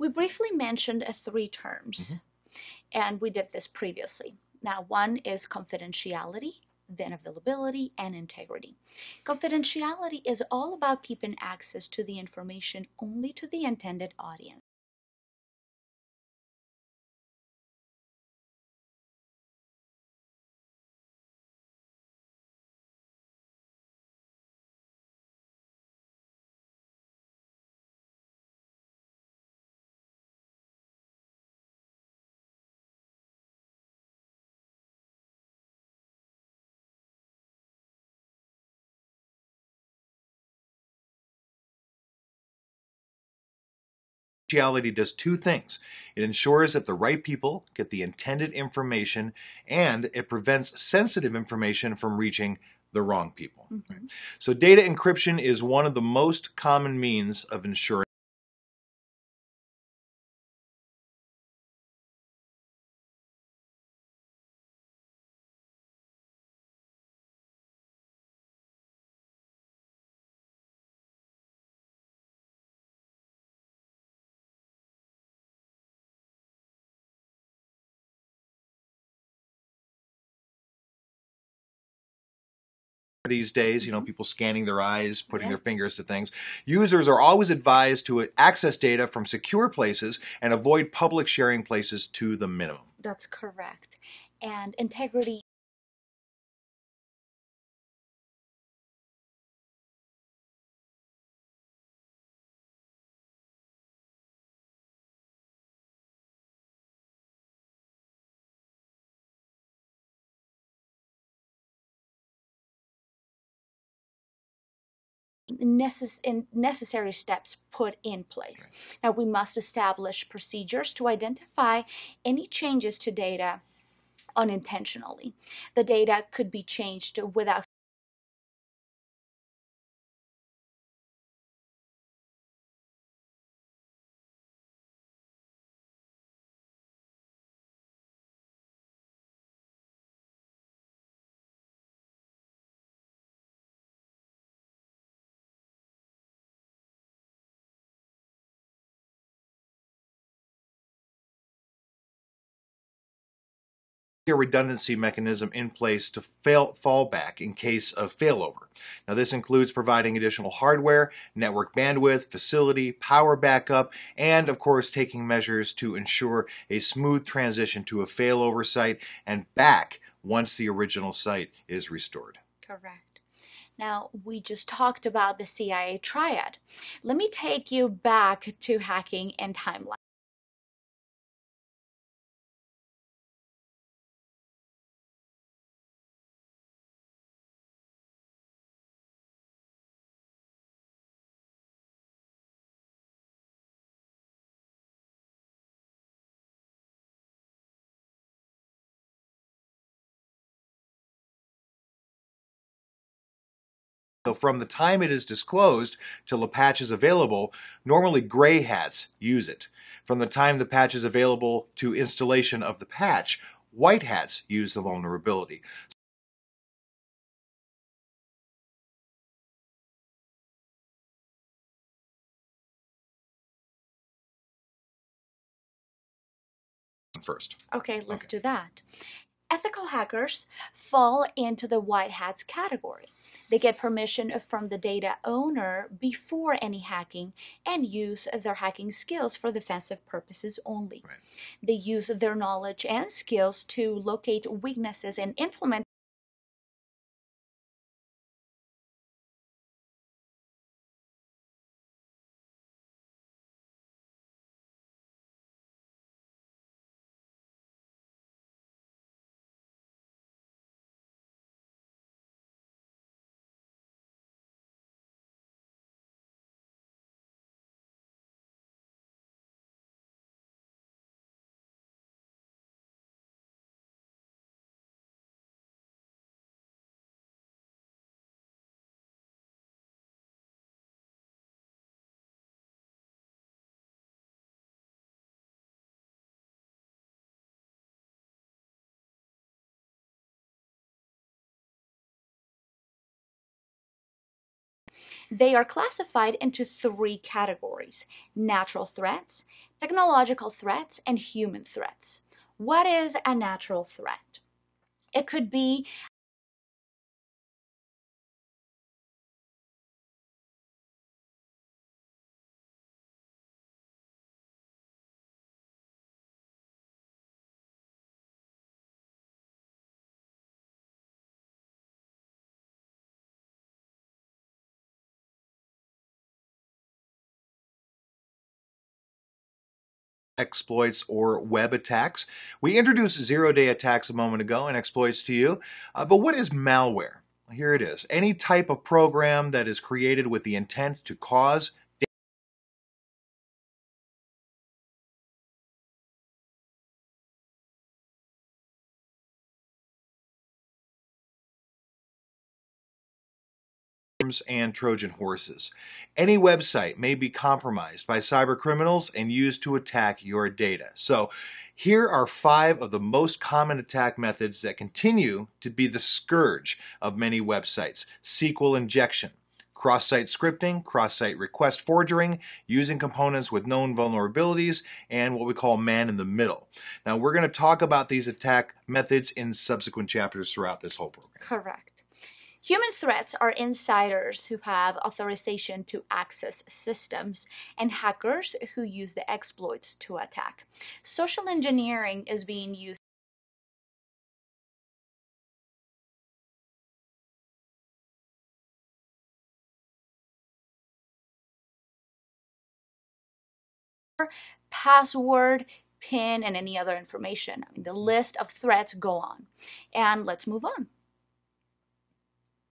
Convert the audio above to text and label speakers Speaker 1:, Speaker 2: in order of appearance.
Speaker 1: We briefly mentioned uh, three terms, and we did this previously. Now, one is confidentiality, then availability, and integrity. Confidentiality is all about keeping access to the information only to the intended audience.
Speaker 2: Confidentiality does two things. It ensures that the right people get the intended information and it prevents sensitive information from reaching the wrong people.
Speaker 1: Mhm.
Speaker 2: So data encryption is one of the most common means of ensuring these days, you know, mm-hmm. people scanning their eyes, putting
Speaker 1: Yeah.
Speaker 2: their fingers to things. Users are always advised to access data from secure places and avoid public sharing places to the minimum.
Speaker 1: That's correct. And integrity necess- necessary steps put in place. Now, we must establish procedures to identify any changes to data unintentionally. The data could be changed without
Speaker 2: a redundancy mechanism in place to fail back in case of failover. Now this includes providing additional hardware, network bandwidth, facility, power backup, and of course taking measures to ensure a smooth transition to a failover site and back once the original site is restored.
Speaker 1: Correct. Now, we just talked about the CIA triad. Let me take you back to hacking and timeline.
Speaker 2: So from the time it is disclosed till the patch is available, normally gray hats use it. From the time the patch is available to installation of the patch, white hats use the vulnerability. First.
Speaker 1: Okay, let's do that. Ethical hackers fall into the white hats category. They get permission from the data owner before any hacking and use their hacking skills for defensive purposes only.
Speaker 2: Right.
Speaker 1: They use their knowledge and skills to locate weaknesses and implement They are classified into three categories natural threats, technological threats, and human threats. What is a natural threat? It could be
Speaker 2: exploits or web attacks. We introduced zero day attacks a moment ago and exploits to you, uh, but what is malware? Here it is. Any type of program that is created with the intent to cause and Trojan horses. Any website may be compromised by cyber criminals and used to attack your data. So, here are five of the most common attack methods that continue to be the scourge of many websites SQL injection, cross site scripting, cross site request forging, using components with known vulnerabilities, and what we call man in the middle. Now, we're going to talk about these attack methods in subsequent chapters throughout this whole program.
Speaker 1: Correct. Human threats are insiders who have authorization to access systems and hackers who use the exploits to attack. Social engineering is being used password, PIN, and any other information. I mean, the list of threats go on. And let's move on.